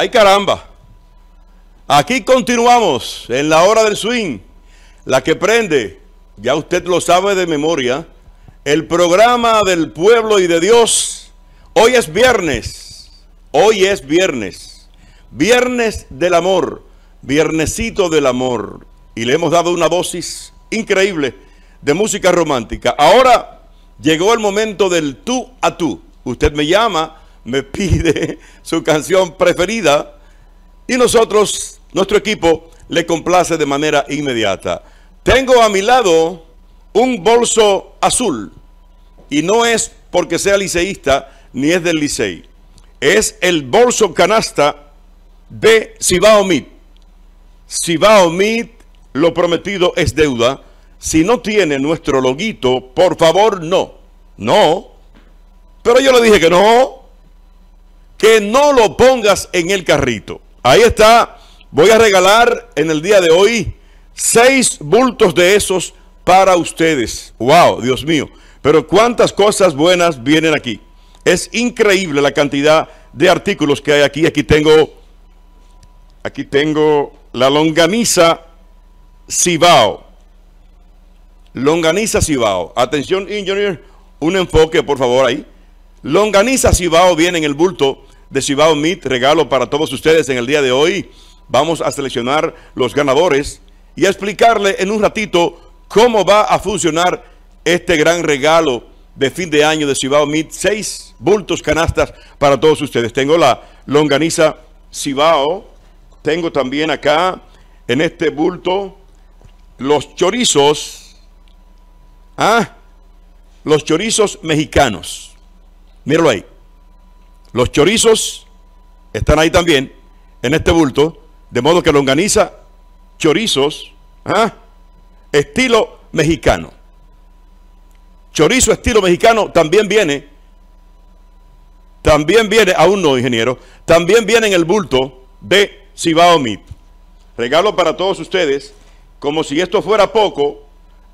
Ay caramba. Aquí continuamos en la hora del swing. La que prende, ya usted lo sabe de memoria, el programa del pueblo y de Dios. Hoy es viernes. Hoy es viernes. Viernes del amor. Viernesito del amor. Y le hemos dado una dosis increíble de música romántica. Ahora llegó el momento del tú a tú. Usted me llama, me pide su canción preferida y nosotros, nuestro equipo, le complace de manera inmediata. Tengo a mi lado un bolso azul y no es porque sea liceísta ni es del licey. Es el bolso canasta de Cibao Meat. Cibao Meat, lo prometido es deuda. Si no tiene nuestro loguito, por favor, no. No. Pero yo le dije que no. Que no lo pongas en el carrito. Ahí está. Voy a regalar en el día de hoy seis bultos de esos para ustedes. Wow, Dios mío. Pero cuántas cosas buenas vienen aquí. Es increíble la cantidad de artículos que hay aquí. Aquí tengo, aquí tengo la longaniza Cibao. Longaniza Cibao. Atención, engineer, un enfoque, por favor, ahí. Longaniza Cibao viene en el bulto de Cibao Meat, regalo para todos ustedes en el día de hoy. Vamos a seleccionar los ganadores y a explicarle en un ratito cómo va a funcionar este gran regalo de fin de año de Cibao Meat. Seis bultos canastas para todos ustedes. Tengo la longaniza Cibao. Tengo también acá en este bulto los chorizos. Ah, los chorizos mexicanos. Míralo ahí. Los chorizos están ahí también en este bulto. De modo que longaniza chorizos, ¿ah? estilo mexicano. Chorizo estilo mexicano también viene, también viene, aún no ingeniero, también viene en el bulto de Cibao Meat. Regalo para todos ustedes, como si esto fuera poco,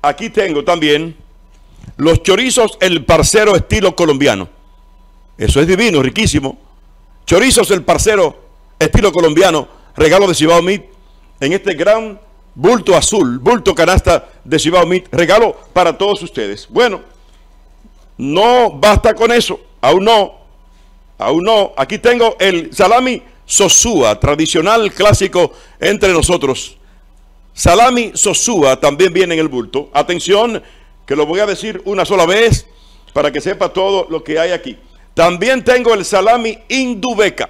aquí tengo también los chorizos el parcero estilo colombiano. Eso es divino, riquísimo. Chorizos el parcero estilo colombiano, regalo de Cibao Meat en este gran bulto azul, bulto canasta de Cibao Meat, regalo para todos ustedes. Bueno, no basta con eso, aún no, aún no. Aquí tengo el salami Sosúa, tradicional clásico entre nosotros. Salami Sosúa también viene en el bulto. Atención, que lo voy a decir una sola vez para que sepa todo lo que hay aquí. También tengo el salami Indubeca.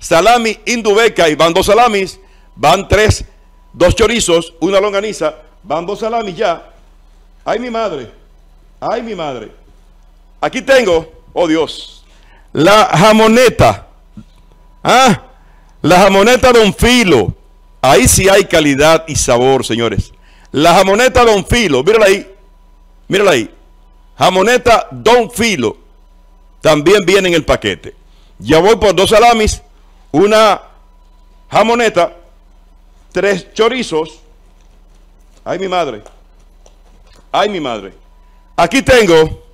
Salami Indubeca y van dos salamis, van tres dos chorizos, una longaniza, van dos salamis ya. Ay, mi madre, ay, mi madre. Aquí tengo, oh Dios, la jamoneta. Ah, la jamoneta Don Filo. Ahí sí hay calidad y sabor, señores. La jamoneta Don Filo, mírala ahí, mírala ahí. Jamoneta Don Filo. También viene en el paquete. Ya voy por dos salamis, una jamoneta tres chorizos. Ay, mi madre. Ay, mi madre. Aquí tengo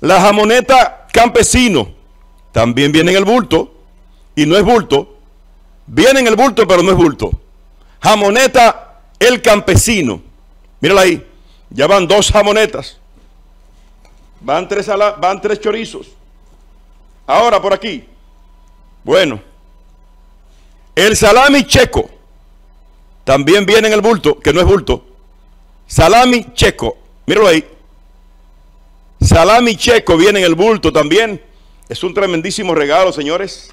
la jamoneta campesino. También viene en el bulto. Y no es bulto. Viene en el bulto, pero no es bulto. Jamoneta el campesino. Mírala ahí. Ya van dos jamonetas. Van tres, van tres chorizos. Ahora por aquí. Bueno. El salami checo. También viene en el bulto, que no es bulto. Salami checo. Míralo ahí. Salami checo viene en el bulto también. Es un tremendísimo regalo, señores.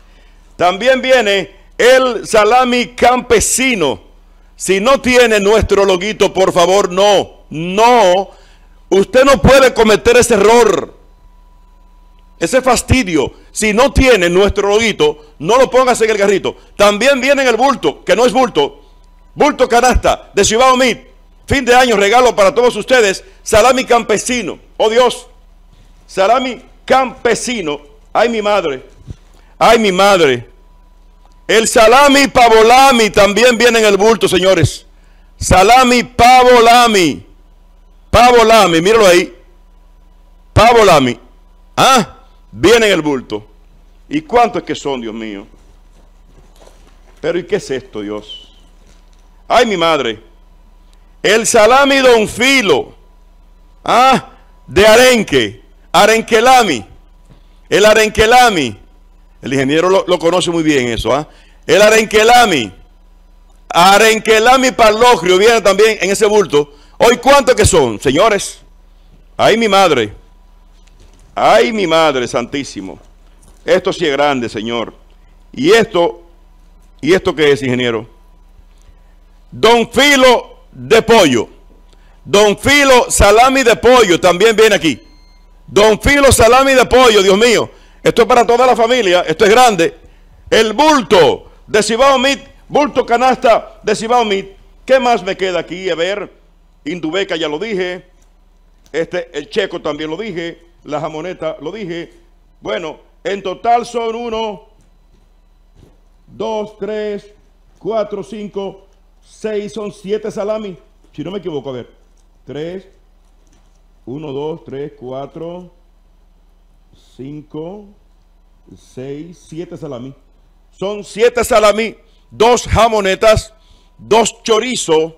También viene el salami campesino. Si no tiene nuestro loguito, por favor, no. No. Usted no puede cometer ese error. Ese fastidio. Si no tiene nuestro loguito, no lo pongas en el garrito. También viene en el bulto, que no es bulto Bulto canasta de Cibao Meat. Fin de año, regalo para todos ustedes. Salami campesino. Oh Dios. Salami campesino. Ay, mi madre. Ay, mi madre. El salami pavolami también viene en el bulto, señores. Salami pavolami. Pavolami, míralo ahí. Pavolami. Ah, viene en el bulto. ¿Y cuántos es que son, Dios mío? Pero ¿y qué es esto, Dios? Ay, mi madre. El salami Don Filo. Ah, de arenque. Arenquelami. El arenquelami. El ingeniero lo, conoce muy bien eso, ¿ah? El arenquelami. Arenquelami palogrio viene también en ese bulto. Hoy, ¿cuántos que son, señores? Ay, mi madre. Ay, mi madre, santísimo. Esto sí es grande, Señor. Y esto, ¿y esto qué es, ingeniero? Don Filo de pollo. Don Filo salami de pollo también viene aquí. Don Filo salami de pollo, Dios mío. Esto es para toda la familia, esto es grande. El bulto de Cibao Meat, bulto canasta de Cibao Meat. ¿Qué más me queda aquí? A ver, Indubeca ya lo dije. Este, el checo también lo dije. La jamoneta lo dije. Bueno, en total son uno, dos, tres, cuatro, cinco, seis, son siete salami. Si no me equivoco, a ver. Tres, uno, dos, tres, cuatro, cinco, seis, siete salami. Son siete salami, dos jamonetas, dos chorizos,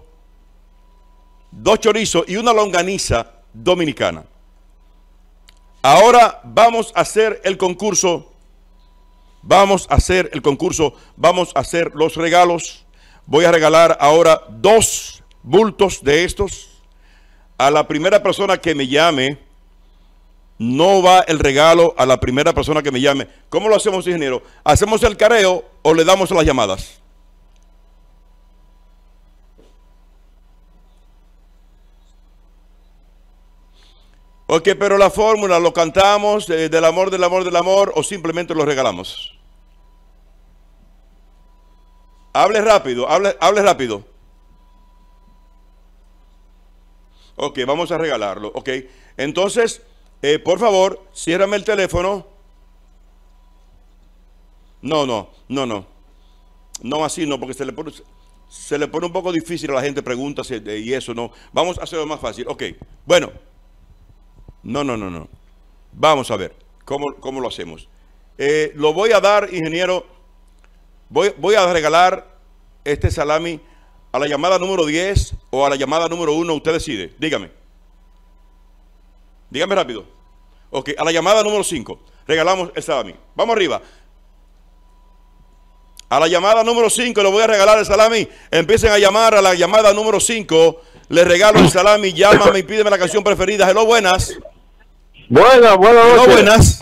dos chorizos y una longaniza dominicana. Ahora vamos a hacer el concurso. Vamos a hacer el concurso. Vamos a hacer los regalos. Voy a regalar ahora dos bultos de estos. A la primera persona que me llame, no va el regalo a la primera persona que me llame. ¿Cómo lo hacemos, ingeniero? ¿Hacemos el careo o le damos las llamadas? Ok, pero la fórmula, ¿lo cantamos eh, del amor, del amor, del amor o simplemente lo regalamos? Hable rápido, hable, hable rápido. Ok, vamos a regalarlo. Ok, entonces, eh, por favor, ciérrame el teléfono. No, no, no, no. No así, no, porque se le pone, se le pone un poco difícil a la gente preguntas y eso, no. Vamos a hacerlo más fácil. Ok, bueno. No, no, no, no. Vamos a ver cómo, cómo lo hacemos. Eh, lo voy a dar, ingeniero. Voy, voy a regalar este salami a la llamada número 10 o a la llamada número 1. Usted decide. Dígame. Dígame rápido. Ok, a la llamada número 5. Regalamos el salami. Vamos arriba. A la llamada número 5 le voy a regalar el salami. Empiecen a llamar a la llamada número 5. Le regalo el salami. Llámame y pídeme la canción preferida. Hello, buenas. Buenas, buenas Hello, buenas.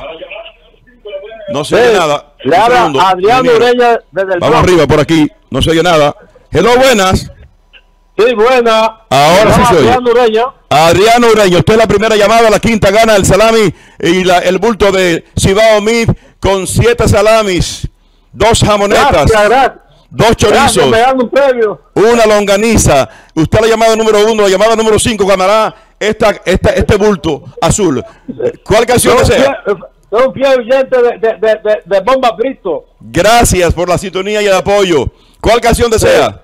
No se oye nada. Le habla Adrián Ureña desde el Vamos arriba por aquí. No se oye nada. Hello, buenas. Sí, buena. Ahora sí se oye. Adrián Ureña. Adrián Ureña, usted es la primera llamada, la quinta gana el salami y la, el bulto de Cibao Meat con siete salamis, dos jamonetas, Gracias, gracias. dos chorizos, Gracias, me dan un premio. una longaniza. Usted la llamada número uno, la llamada número cinco ganará esta, esta, este bulto azul. ¿Cuál canción fiel- soy un fiel oyente de, de, de, de, Bomba Brito. Gracias por la sintonía y el apoyo. ¿Cuál canción desea?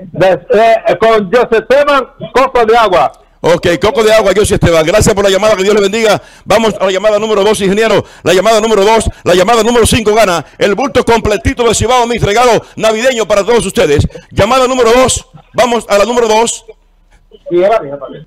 De, eh, con José Esteban, Copo de Agua. Ok, Coco de Agua, soy Esteban. Gracias por la llamada, que Dios le bendiga. Vamos a la llamada número 2, ingeniero. La llamada número 2, la llamada número 5 gana el bulto completito de Cibao Mix, regalo navideño para todos ustedes. Llamada número 2, vamos a la número 2. Y era mía también.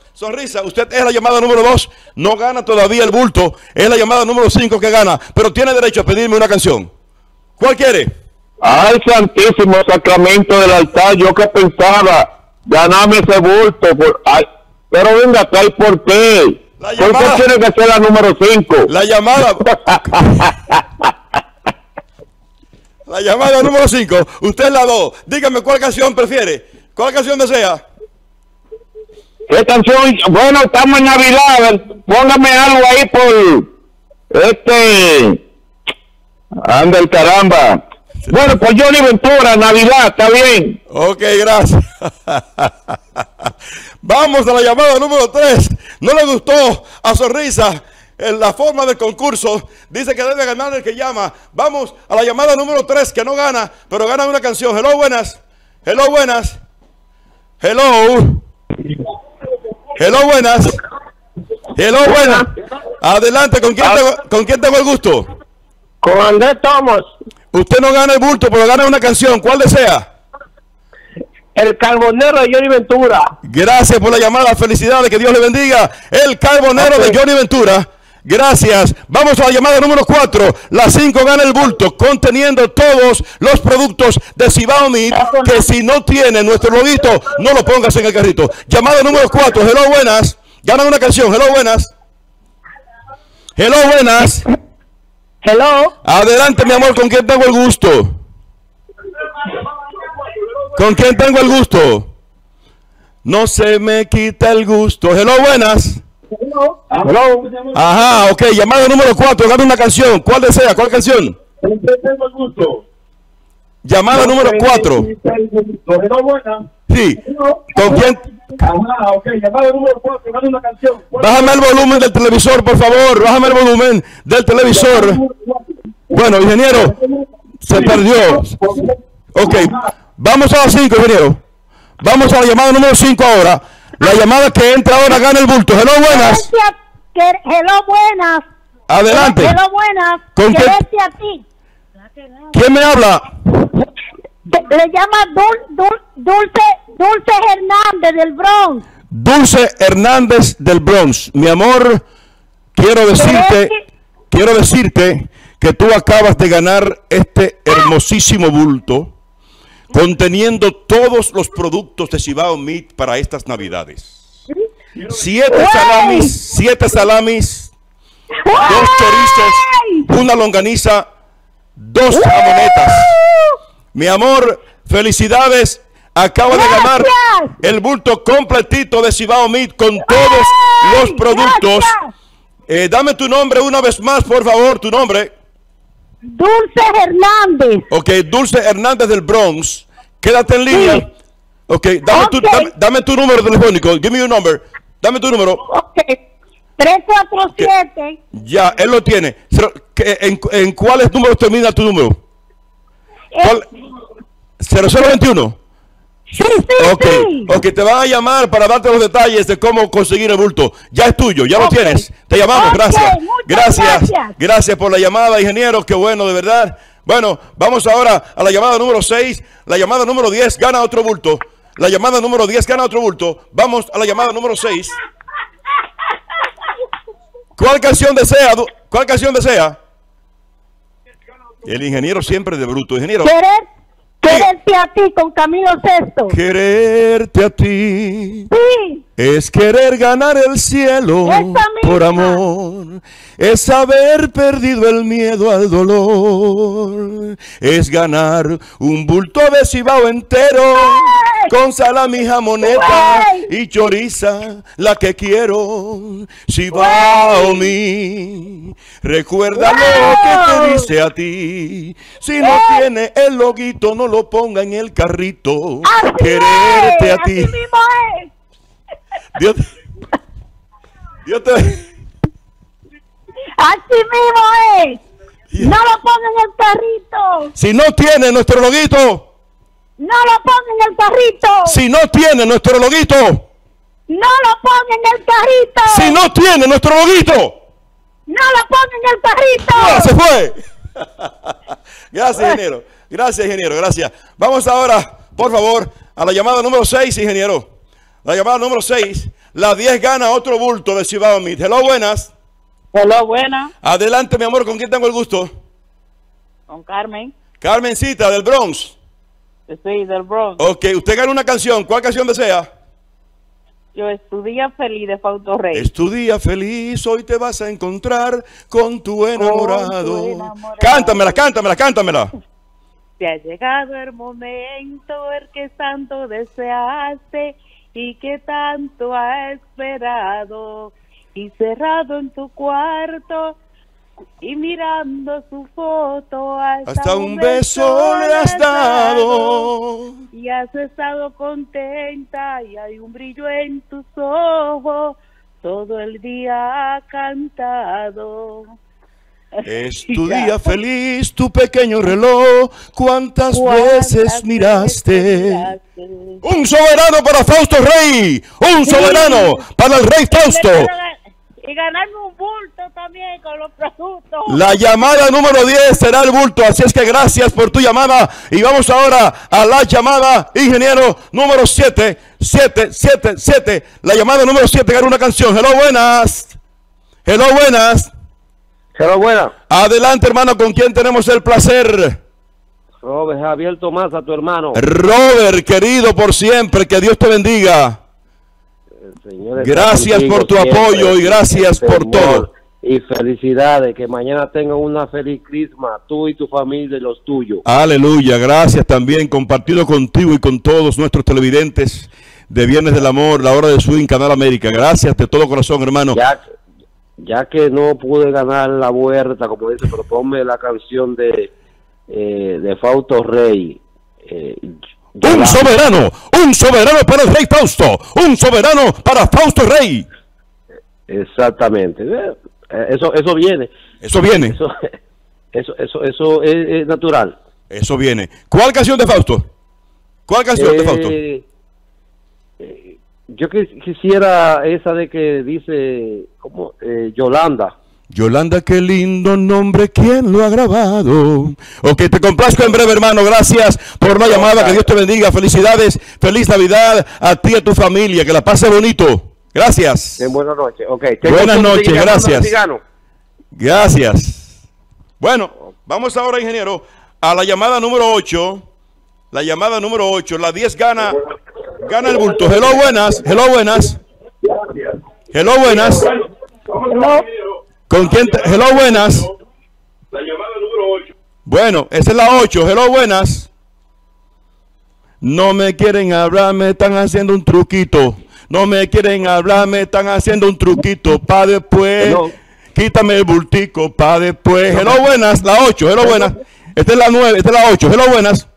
sonrisa, usted es la llamada número dos, no gana todavía el bulto, es la llamada número cinco que gana, pero tiene derecho a pedirme una canción. ¿Cuál quiere? Ay, santísimo sacramento del altar, yo que pensaba ganarme ese bulto. por- ay, pero venga acá, ¿y por qué? La ¿Por qué tiene que ser la número 5? La llamada. La llamada número 5. Usted es la 2. Dígame cuál canción prefiere. ¿Cuál canción desea? ¿Qué canción? Bueno, estamos en Navidad, póngame algo ahí por este... Anda el caramba. Bueno, pues Johnny Ventura, Navidad, está bien. Ok, gracias. Vamos a la llamada número 3. No le gustó a Sonrisa la forma del concurso. Dice que debe ganar el que llama. Vamos a la llamada número 3, que no gana, pero gana una canción. Hello, buenas. Hello, buenas. Hello. Hello, buenas. Hello, buenas. Adelante, ¿con quién, tengo, ¿con quién tengo el gusto? Con Andrés Thomas, Usted no gana el bulto, pero gana una canción. ¿Cuál desea? el carbonero de Johnny Ventura. Gracias por la llamada. Felicidades. Que Dios le bendiga. El carbonero de Johnny Ventura. Gracias. Vamos a la llamada número 4. La 5 gana el bulto, conteniendo todos los productos de Cibao Meat, que si no tiene nuestro loguito, no lo pongas en el carrito. Llamada número 4. Hello, buenas. Gana una canción. Hello, buenas. Hello, buenas. Hello. Adelante, mi amor. ¿Con quién tengo el gusto? ¿Con quién tengo el gusto? No se me quita el gusto. Hello, buenas. Hello. Ajá, ok. Llamada número 4. Gana una canción. ¿Cuál desea? ¿Cuál canción? tengo el gusto. Llamada número 4. Hello, buena. Sí. ¿Con quién? Ajá, ok, llamada número 4, gana una canción. Bájame el volumen del televisor, por favor. Bájame el volumen del televisor. Bueno, ingeniero, se perdió. Ok. Vamos a las 5, ingeniero. Vamos a la llamada número 5 ahora. La llamada que entra ahora gana el bulto. Hello, buenas. Hello, buenas. Adelante. Hello, buenas. ¿Con qué- a ti. ¿Quién me habla? Le llama Dul- Dul- Dulce, Dulce Hernández del Bronx. Dulce Hernández del Bronx. Mi amor, quiero decirte, quiero decirte que tú acabas de ganar este hermosísimo bulto conteniendo todos los productos de Cibao Meat para estas navidades. Siete salamis, siete salamis, dos chorizos, una longaniza, dos jamonetas. Mi amor, felicidades. Acaba de ganar el bulto completito de Cibao Meat con todos los ¡Ay, productos. Eh, dame tu nombre una vez más, por favor, tu nombre. Dulce Hernández. Ok, Dulce Hernández del Bronx. Quédate en línea. Sí. Ok, dame, Tu, Ok. dame, dame tu número telefónico. Give me your number. Dame tu número. Ok. 347. Ya, él lo tiene. Cero- ¿qué- ¿En, en cuáles números termina tu número? ¿Cuál? 0021. Sí, sí, Ok, sí. ok, te van a llamar para darte los detalles de cómo conseguir el bulto. Ya es tuyo, ya lo tienes. Te llamamos, gracias. Gracias. gracias. Gracias por la llamada, ingeniero. Qué bueno, de verdad. Bueno, vamos ahora a la llamada número 6. La llamada número 10 gana otro bulto. La llamada número 10 gana otro bulto. Vamos a la llamada número 6. ¿Cuál canción desea? ¿Cuál canción desea? El ingeniero siempre de bruto. Ingeniero. Querer, quererte a ti con Camilo Sesto. Quererte a ti. Sí. Es querer ganar el cielo por amor, es haber perdido el miedo al dolor, es ganar un bulto de cibao entero ¡Ay! con salami, jamoneta ¡Ay! y choriza, la que quiero. Cibao mi, recuerda lo que te dice a ti. Si no ¡Ay! tiene el loguito, no lo ponga en el carrito. Así Quererte es, a ti. Así mismo es. Dios, Dios te. Así mismo es. No lo pongan en el carrito. Si no tiene nuestro loguito, No lo pongan en el carrito. si no tiene nuestro loguito, No lo pongan en el carrito. si no tiene nuestro loguito, No lo pongan en el carrito. ¡ah, se fue. Gracias, ingeniero. Gracias, ingeniero. Gracias. Vamos ahora, por favor, a la llamada número 6, ingeniero. La llamada número 6. La 10 gana otro bulto de Cibao Meat. Hello, buenas. Hola, buena, Adelante, mi amor, ¿con quién tengo el gusto? con Carmen. Carmencita del Bronx. Sí, del Bronx. Ok, usted gana una canción. ¿Cuál canción desea? Yo estudié feliz de Fausto Rey. Es tu día feliz, hoy te vas a encontrar con tu enamorado. enamorado. Cántamela, cántamela, cántamela. Te ha llegado el momento, el que tanto deseaste y que tanto ha esperado. Y cerrado en tu cuarto, y mirando su foto hasta, Hasta un beso le has dado. y has estado contenta y hay un brillo en tus ojos todo el día ha cantado Es tu día feliz, tu pequeño reloj. ¿Cuántas veces miraste? Un soberano para Fausto Rey. Un soberano para el rey Fausto. y ganarme un bulto también con los productos La llamada número 10 será el bulto. Así es que gracias por tu llamada. Y vamos ahora a la llamada, ingeniero número 7. 7, 7, 7. La llamada número 7 gana una canción. Hello, buenas. Hello, buenas. Buena, Adelante, hermano, con quien tenemos el placer. Robert Javier Tomás, a tu hermano. Robert, querido por siempre, que Dios te bendiga. Señor Gracias contigo por tu siempre. apoyo y gracias por Señor, todo. Y felicidades, que mañana tengan una feliz crisma, tú y tu familia y los tuyos. Aleluya, gracias también, compartido contigo y con todos nuestros televidentes de Viernes del Amor, la hora de Swing, Canal América. Gracias de todo corazón, hermano. Ya, ya que no pude ganar la vuelta, como dice, pero ponme la canción de, eh, de Fausto Rey. eh, Un soberano, un soberano para el rey Fausto, un soberano para Fausto Rey. Exactamente. Eh, Eso, eso viene. Eso viene, Eso, eso, eso, eso es, es natural. eso viene. ¿Cuál canción de Fausto? ¿Cuál canción de Fausto? Eh, eh, yo quis- quisiera esa de que dice, como Yolanda. Yolanda, qué lindo nombre, ¿quién lo ha grabado? Ok, te complazco en breve, hermano. Gracias por la llamada. Que Dios te bendiga. Felicidades. Feliz Navidad a ti y a tu familia. Que la pase bonito. Gracias. Eh, buenas noches. Buenas ¿Tengo noches, gracias. Gracias. Bueno, vamos ahora, ingeniero, a la llamada número 8. La llamada número 8. La 10 gana, gana el bulto. Hello, buenas. Hello, buenas. Hello, buenas. ¿Con quién? Hello, buenas. Bueno, esa es la 8. Hello, buenas. No me quieren hablar, me están haciendo un truquito. No me quieren hablar, me están haciendo un truquito. Pa' después. Hello. Quítame el bultico pa' después. Hello, buenas. La 8. Hello, buenas. Esta es la 9. Esta es la 8. Hello, buenas.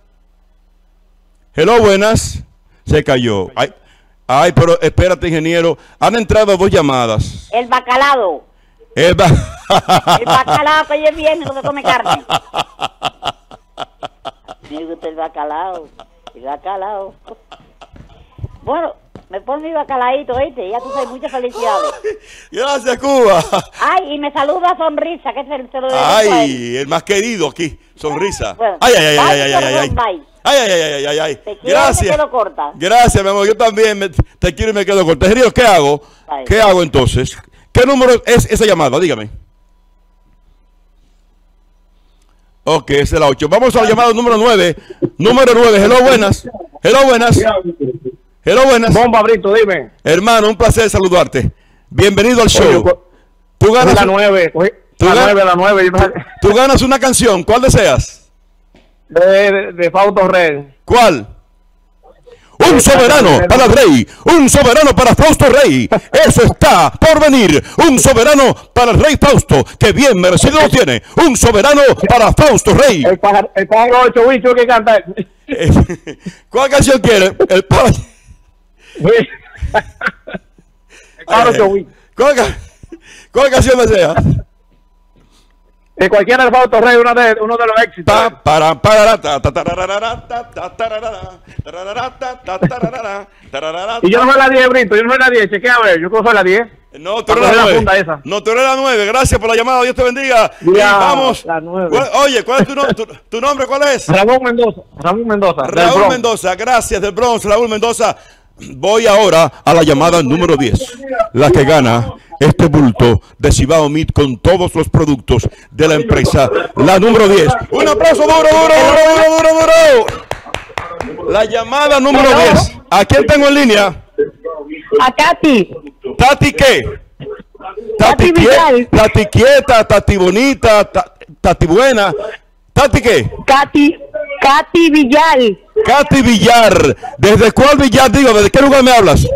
Hello, buenas. Se cayó. Ay, ay, pero espérate, ingeniero. Han entrado dos llamadas. El bacalao. El ba- El bacalao que yo viene se come carne. Me gusta el bacalao. El bacalao. Bueno, me pon mi bacalaíto, ¿oíste? Ya tú sabes, muchas felicidades. Gracias, Cuba. Ay, y me saluda Sonrisa, que a él. Ay, el más querido aquí. Sonrisa. Bueno, Ay, ay, ay, ay, ay, ay, ay. bye. Ay, ay, ay, ay, ay, ay. Te quiero, Gracias. me quedo corta. Gracias, mi amor. Yo también me- te quiero y me quedo corto. Ingeniero, ¿qué hago? Bye. ¿Qué hago entonces? ¿Qué número es esa llamada? Dígame. Ok, esa es la 8. Vamos a la llamada número 9. Número 9. Hello, buenas. Hello, buenas. Hello, buenas. Bomba, Brito, dime. Hermano, un placer saludarte. Bienvenido al show. co- Tú ganas, la nueve, cogí ¿Tú la ganas? nueve, la nueve. yo no sé- tú ganas una canción. ¿Cuál deseas? De, de, Fausto Rey. ¿Cuál? Un soberano para el rey, un soberano para Fausto Rey. Eso está por venir. Un soberano para el rey Fausto, que bien merecido lo tiene. Un soberano para Fausto Rey. El pájaro, el pájaro ocho bichos que canta. ¿Cuál canción quiere? El pa- el pájaro ocho. ¿Cuál, cuál canción desea? De cualquiera de Fausto Rey, uno de, uno de los éxitos. Pa, para, para, ta, ta, tararara, ta, ta, tararara, tararara, ta, ta, tararara, tararara, Y yo no soy la 10, Brito, yo no soy la 10. Chequea a ver, yo soy la 10. No, tú eres la a ver la 9. funda esa. No, tú eres la 9. Gracias por la llamada. Dios te bendiga. Ya, vamos. la nueve. ¿Cuál- Oye, ¿cuál es tu, no- tu, tu nombre? ¿Cuál es? Ramón Mendoza. Ramón Mendoza. Raúl. Mendoza. Gracias del Bronx, Raúl Mendoza. Voy ahora a la llamada número 10. La que gana este bulto de Cibao Meat con todos los productos de la empresa. La número 10. Un aplauso duro, duro, duro, duro, duro, duro. La llamada número 10. ¿A quién tengo en línea? A Katy. ¿Tati qué? Tati, Tati Vidal. Tati quieta, Tati bonita, ta- Tati buena. ¿Tati qué? Katy. Katy Villal. Katy Villar. ¿Desde cuál Villar? Digo, ¿desde qué lugar me hablas?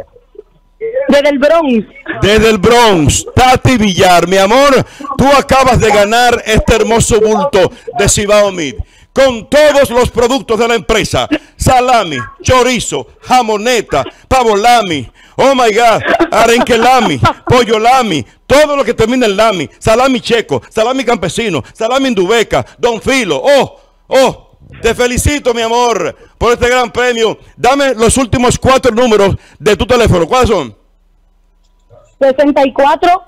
Desde el Bronx. Desde el Bronx, Tati Villar, mi amor, tú acabas de ganar este hermoso bulto de Cibao Meat con todos los productos de la empresa: salami, chorizo, jamoneta, pavo lami. Oh my God, arenque lami, pollo lami, todo lo que termina en lami, salami checo, salami campesino, salami indubeca, don filo. Oh, oh, te felicito, mi amor, por este gran premio. Dame los últimos cuatro números de tu teléfono. ¿Cuáles son? 64,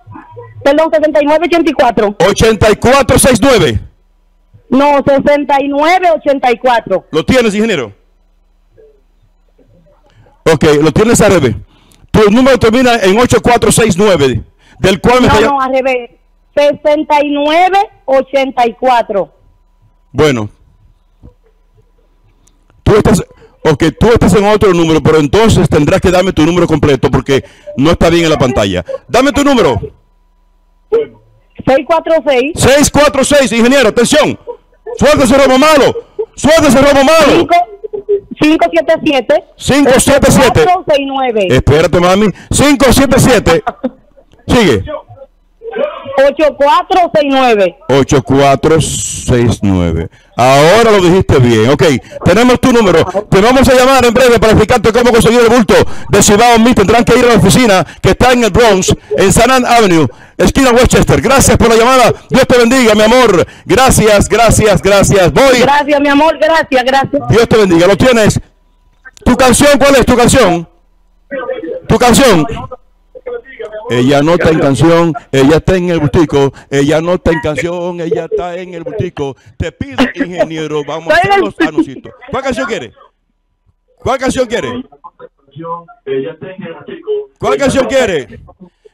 perdón, 6984. 8469. No, 6984. ¿Lo tienes, ingeniero? Ok, lo tienes al revés. Tu número termina en 8469, del cual me No, no, al revés. 6984. Bueno. Tú estás, ok, tú estás en otro número, pero entonces tendrás que darme tu número completo porque no está bien en la pantalla. Dame tu número. 646 646, ingeniero, atención. Suelta ese robo malo. Suelta ese robo malo. 577 577. 469 Espérate, mami. 577. Sigue. 8469. 8469. Ahora lo dijiste bien. Ok, tenemos tu número. Te vamos a llamar en breve para explicarte cómo conseguir el bulto de Cibao Meat. Tendrán que ir a la oficina que está en el Bronx, en San Ann Avenue, esquina Westchester. Gracias por la llamada. Dios te bendiga, mi amor. Gracias, gracias, gracias. Voy. Gracias, mi amor, gracias, gracias. Dios te bendiga. Lo tienes. ¿Tu canción cuál es? ¿Tu canción? ¿Tu canción? Ella no está en canción, ella está en el bultico, ella no está en canción, ella está en el bultico. Te pido, ingeniero, vamos a hacer los anuncios. ¿Cuál canción quiere? ¿Cuál canción quiere? ¿Cuál canción quiere?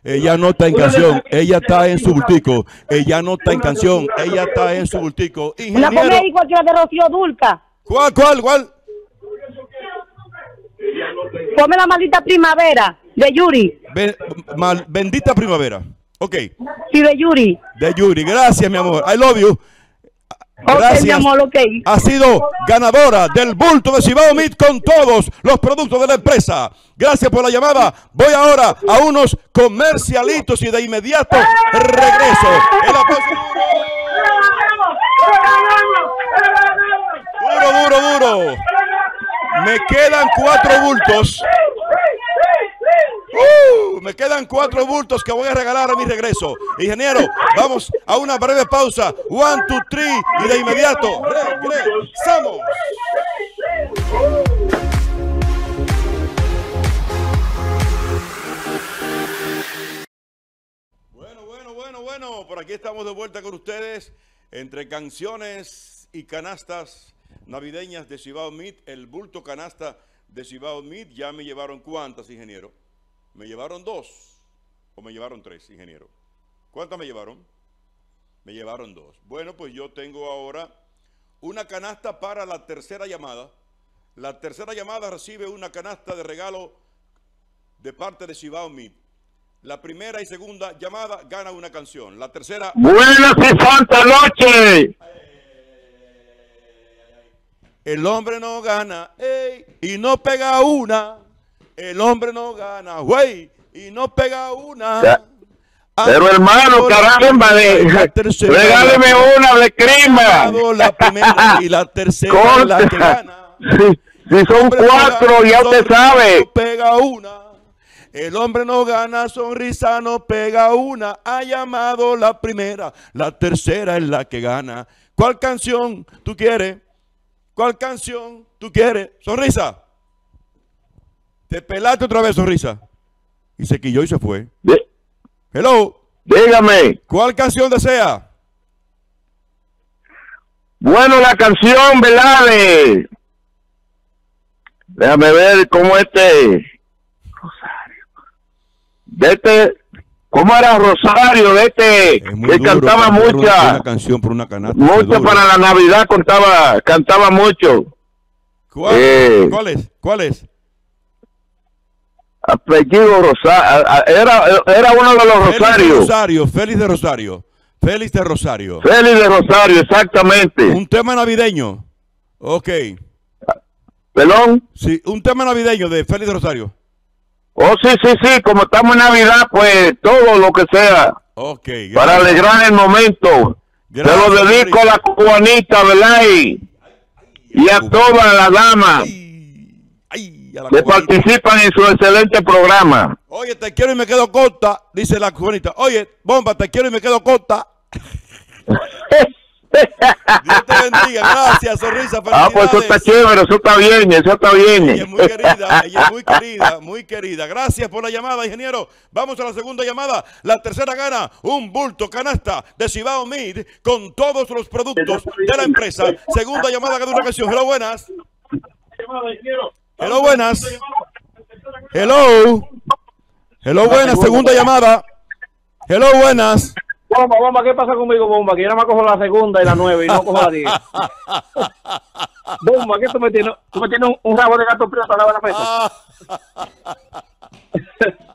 Ella no está en canción, ella está en su bultico. Ella no está en canción, ella está en su bultico. Una Ingeniero, ponme ahí cualquiera de Rocío Dulca. ¿cuál, cuál, cuál? Ponme la maldita primavera de Yuri. Be- mal- bendita primavera. Ok, Sí, de Yuri. de Yuri. Gracias, mi amor. I love you. Gracias. mi amor, ok. Ha sido ganadora del bulto de Cibao Meat con todos los productos de la empresa. Gracias por la llamada. Voy ahora a unos comercialitos y de inmediato regreso. El duro, duro, duro, duro. Me quedan cuatro bultos. Uh, me quedan cuatro bultos que voy a regalar a mi regreso. Ingeniero, vamos a una breve pausa. One, two, three. Y de inmediato regresamos. Bueno, bueno, bueno, bueno. Por aquí estamos de vuelta con ustedes. Entre canciones y canastas navideñas de Cibao Meat, el bulto canasta de Cibao Meat, ya me llevaron cuántas, ingeniero. ¿Me llevaron dos o me llevaron tres, ingeniero? ¿Cuántas me llevaron? Me llevaron dos. Bueno, pues yo tengo ahora una canasta para la tercera llamada. La tercera llamada recibe una canasta de regalo de parte de Cibao Meat. La primera y segunda llamada gana una canción. La tercera, Buenas y santa noche. el hombre no gana, ey, y no pega una. El hombre no gana, güey, y no pega una. Ya. Pero hermano, caramba, regáleme una de ganado La primera y la tercera es la que gana. Si, si son cuatro, ya usted sabe. no pega una. El hombre no gana, sonrisa no pega una. Ha llamado la primera, la tercera es la que gana. ¿Cuál canción tú quieres? ¿Cuál canción tú quieres? Sonrisa. Te pelaste otra vez, sonrisa. Y se quilló y se fue. Hello. Dígame. ¿Cuál canción desea? Bueno, la canción, ¿verdad? De- Déjame ver cómo este. Rosario. De este. ¿Cómo era Rosario? De este. Que cantaba una- mucha. Una canción por una canasta. Mucho para la Navidad contaba, cantaba mucho. ¿Cuál, Eh. ¿Cuál es? ¿Cuál es? Apellido Rosario. Era, era uno de los Félix de Rosarios. Rosario, Félix de Rosario. Félix de Rosario. Félix de Rosario, exactamente. Un tema navideño. Ok. Pelón. Sí, un tema navideño de Félix de Rosario. Oh, sí, sí, sí, como estamos en Navidad, pues todo lo que sea Ok. para alegrar el momento. Gracias, Se lo dedico a la cubanita, ¿verdad? Y, y a todas las damas Ay, ay, a la que cubanita. participan en su excelente programa. Oye, te quiero y me quedo corta, dice la cubanita. Oye, bomba, te quiero y me quedo corta. Dios te bendiga, gracias, sonrisa, Ah, pues eso está chévere, eso está bien, eso está bien. Ella es muy querida, ella es muy querida, muy querida. Gracias por la llamada, ingeniero. Vamos a la segunda llamada. La tercera gana un bulto canasta de Cibao Mid con todos los productos de la empresa. Segunda llamada gana una canción. Hello, buenas. Hello, buenas. Hello. Hello, buenas. Segunda llamada. Hello, buenas. Bomba, bomba, ¿qué pasa conmigo, bomba? Que yo nada más cojo la segunda y la nueve y no cojo la diez. bomba, ¿qué tú me tienes? ¿Tú me tienes un, un rabo de gato prieto al lado de la mesa?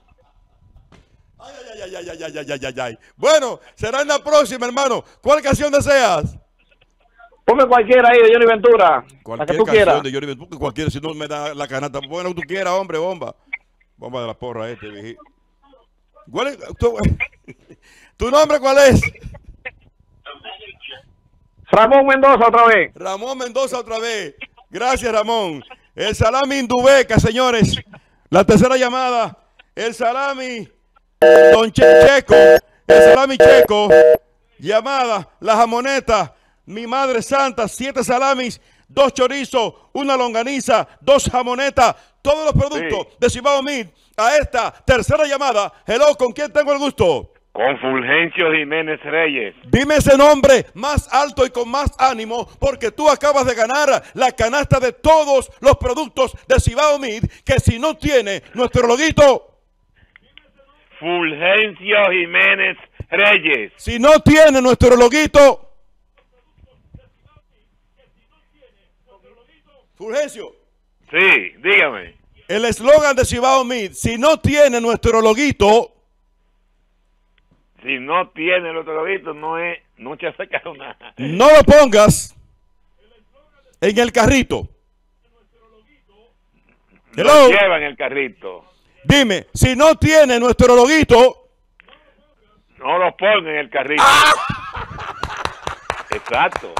Ay, ay, ay, ay, ay, ay, ay, ay, ay, ay. Bueno, será en la próxima, hermano. ¿Cuál canción deseas? Ponme cualquiera ahí de Johnny Ventura. La que Cualquier tú canción quieras. de Johnny Ventura, cualquiera, si no me da la canasta. Bueno, tú quieras, hombre, bomba. Bomba de la porra este, viejito. ¿Cuál es? ¿Tu, ¿Tu nombre cuál es? Ramón Mendoza otra vez. Ramón Mendoza otra vez. Gracias, Ramón. El salami Indubeca, señores. La tercera llamada. El salami Don Che- Checo. El salami Checo. Llamada. La jamoneta. Mi madre santa. Siete salamis. Dos chorizos. Una longaniza. Dos jamonetas. Todos los productos de Cibao Meat. A esta tercera llamada. Hello, ¿con quién tengo el gusto? Con Fulgencio Jiménez Reyes. Dime ese nombre más alto y con más ánimo, porque tú acabas de ganar la canasta de todos los productos de Cibao Meat, que si no tiene nuestro loguito, Fulgencio Jiménez Reyes. si no tiene nuestro loguito, Fulgencio, Sí, dígame. el eslogan de Cibao Meat, si no tiene nuestro loguito, Si no tiene el otro lobito, no es, no te ha sacado nada. no lo pongas en el carrito. Lo lleva en el carrito. Dime, si no tiene nuestro loguito, No lo ponga en el carrito. Exacto.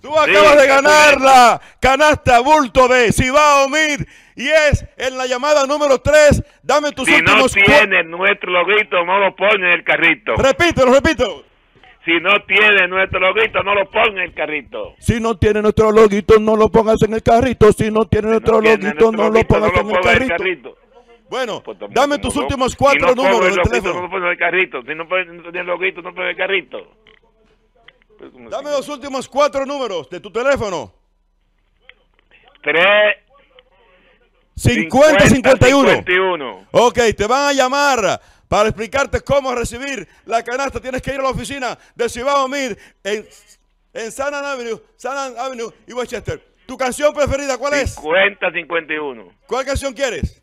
Tú acabas de Sí, ganar la canasta bulto de Cibao Mid y es en la llamada número 3. Dame tus Si no últimos cua- tiene nuestro loguito, no lo ponga en el carrito. Repítelo, repito. Si no tiene nuestro loguito, no lo ponga en el carrito. Si no tiene nuestro loguito, no lo pongas en el carrito. Si no tiene nuestro tiene loguito, nuestro no lo pongas en el carrito. Bueno, Pues dame tus últimos Si cuatro no números el del loguito, No teléfono. lo en el carrito. Si no, pone- no tiene loguito, no ponga en el carrito. Pues, Dame los últimos cuatro números de tu teléfono. 3 50, 51. 51. Ok, te van a llamar para explicarte cómo recibir la canasta. Tienes que ir a la oficina de Cibao Mid en, en San Avenue, San Avenue y Westchester. ¿Tu canción preferida cuál es? 50 51. ¿Cuál canción quieres?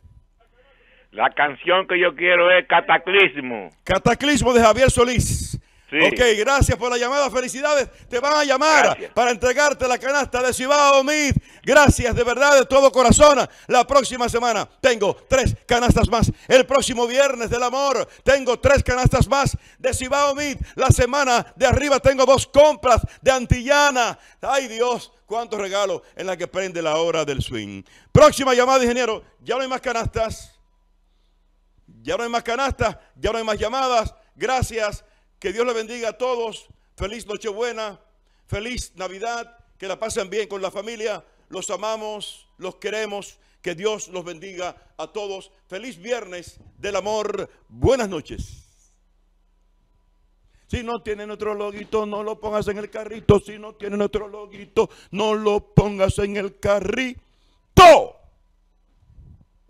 La canción que yo quiero es Cataclismo. Cataclismo de Javier Solís. Sí. Ok, gracias por la llamada. Felicidades. Te van a llamar Gracias. para entregarte la canasta de Cibao Mid. Gracias de verdad, de todo corazón. La próxima semana tengo tres canastas más. El próximo viernes del amor tengo tres canastas más de Cibao Mid. La semana de arriba tengo dos compras de Antillana. Ay Dios, cuántos regalos en la que prende la hora del swing. Próxima llamada, ingeniero. Ya no hay más canastas. Ya no hay más canastas, ya no hay más llamadas. Gracias. Que Dios le bendiga a todos. Feliz Nochebuena, feliz Navidad. Que la pasen bien con la familia. Los amamos, los queremos. Que Dios los bendiga a todos. Feliz viernes del amor. Buenas noches. Si no tiene nuestro loguito, no lo pongas en el carrito. Si no tiene nuestro loguito, no lo pongas en el carrito.